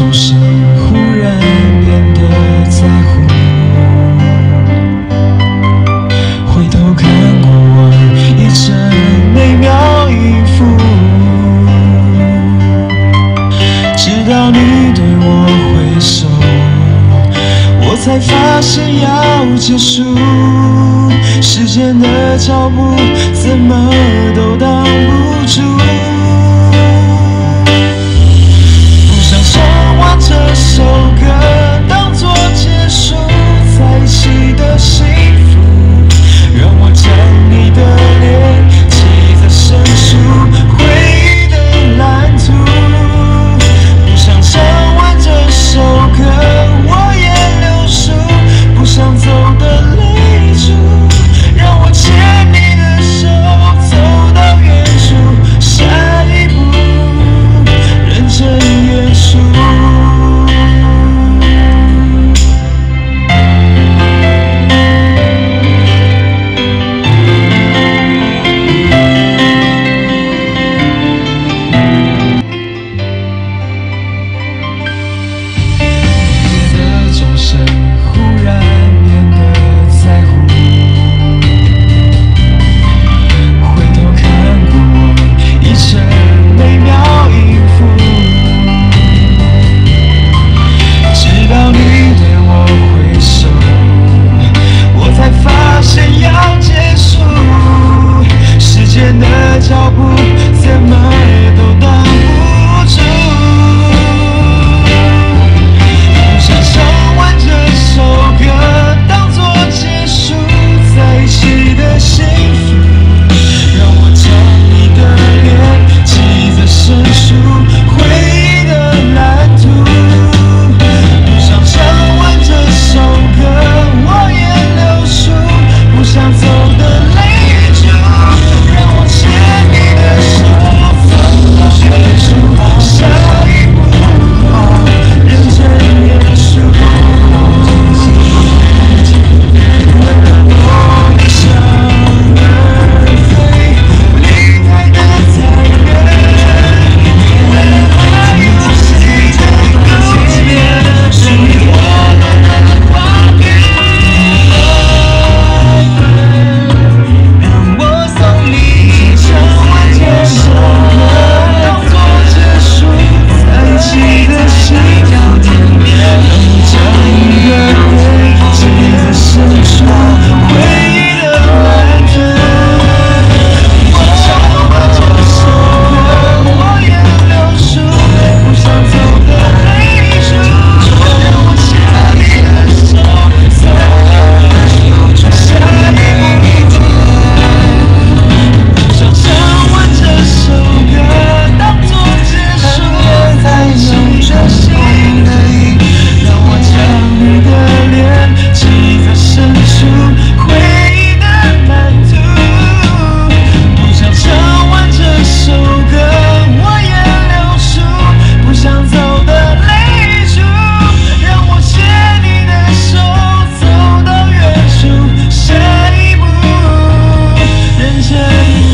总是忽然变得在乎。回头看过往，一帧美妙音符，直到你对我挥手，我才发现要结束。时间的脚步怎么都。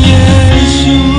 也许。